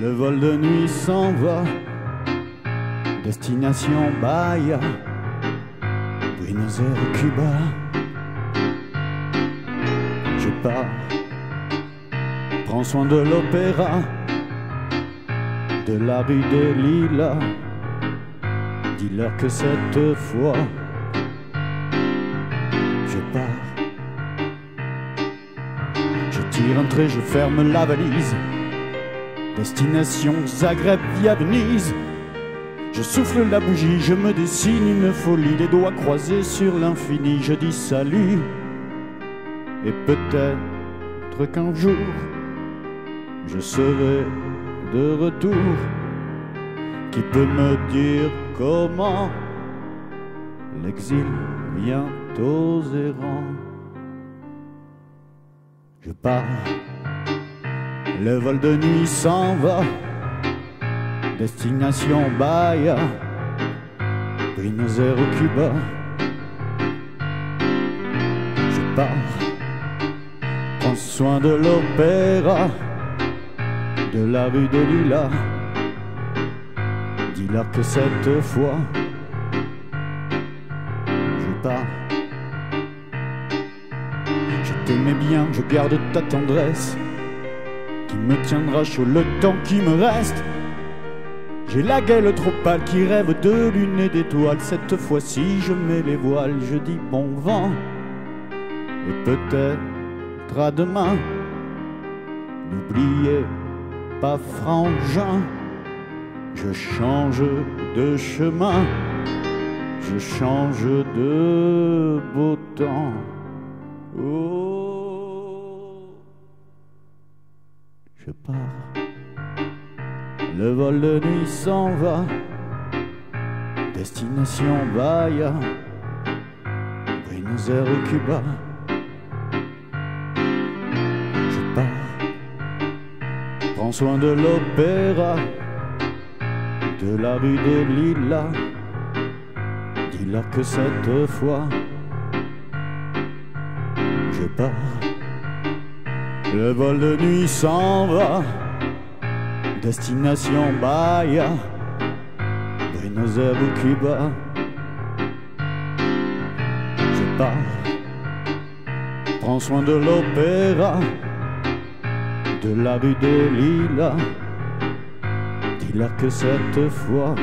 Le vol de nuit s'en va, destination Bahia, Buenos Aires, Cuba. Je pars, prends soin de l'opéra, de la rue des Lilas. Dis-leur que cette fois, je pars. Je tire un trait, je ferme la valise. Destination Zagreb via Venise. Je souffle la bougie, je me dessine une folie, les doigts croisés sur l'infini. Je dis salut, et peut-être qu'un jour je serai de retour. Qui peut me dire comment l'exil vient aux errants? Je pars. Le vol de nuit s'en va, destination Bahia, Buenos Aires, Cuba. Je pars, prends soin de l'opéra, de la rue des Lilas. Dis-leur que cette fois, je pars. T'aimais bien, je garde ta tendresse qui me tiendra chaud le temps qui me reste. J'ai la gueule trop pâle qui rêve de lune et d'étoiles. Cette fois-ci, je mets les voiles, je dis bon vent. Et peut-être à demain, n'oubliez pas frangin. Je change de chemin, je change de beau temps. Oh. Je pars. Le vol de nuit s'en va. Destination Bahia. Buenos Aires, Cuba. Je pars. Prends soin de l'opéra. De la rue des Lilas. Dis-leur que cette fois. Je pars. Le vol de nuit s'en va, destination Bahia, Buenos Aires ou Cuba. Je pars, prends soin de l'opéra, de la rue des Lilas. Dis-leur que cette fois,